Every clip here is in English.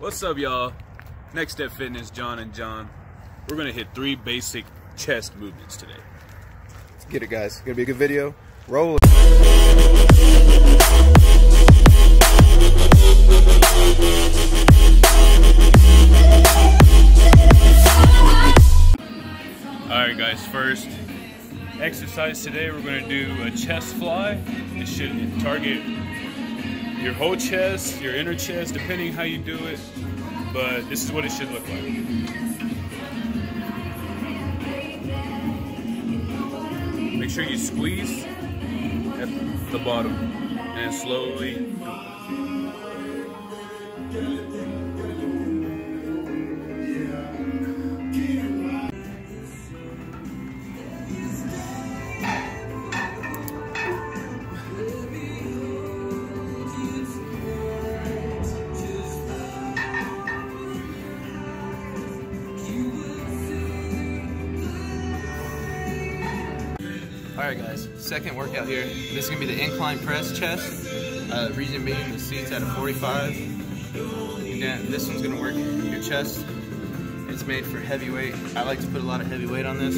What's up, y'all? Next Step Fitness, John and John. We're gonna hit three basic chest movements today. Let's get it, guys. It's gonna be a good video. Roll it. Alright, guys, first exercise today, we're gonna do a chest fly. It should target your whole chest, your inner chest, depending how you do it. But this is what it should look like. Make sure you squeeze at the bottom and slowly. Alright guys, second workout here. This is gonna be the incline press chest. Uh, reason being the seat's at a 45. And then this one's gonna work your chest. It's made for heavyweight. I like to put a lot of heavy weight on this.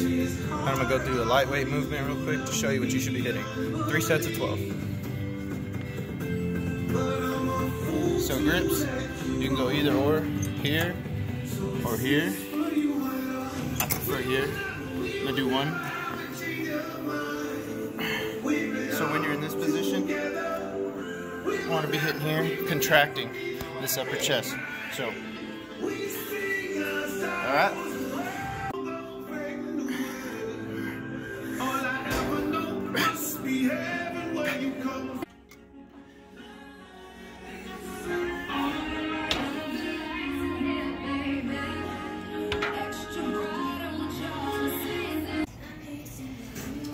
I'm gonna go through a lightweight movement real quick to show you what you should be hitting. Three sets of 12. So grips, you can go either or, here or here. I prefer here. I'm gonna do one. So when you're in this position, you want to be hitting here, contracting this upper chest. So, all right.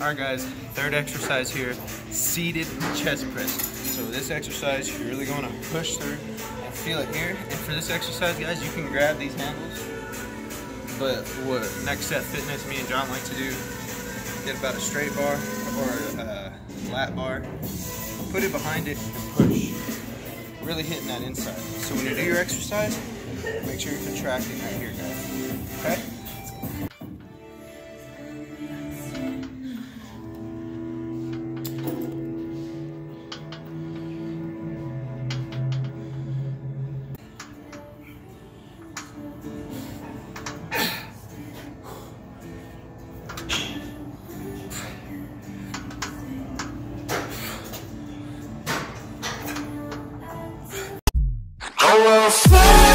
All right, guys. Third exercise here: seated chest press. So this exercise, you're really going to push through and feel it here. And for this exercise, guys, you can grab these handles. But what Next Step Fitness, me and John like to do, get about a straight bar or a flat bar, put it behind it, and push. Really hitting that inside. So when you do your exercise, make sure you're contracting right here, guys. Okay? Will fly.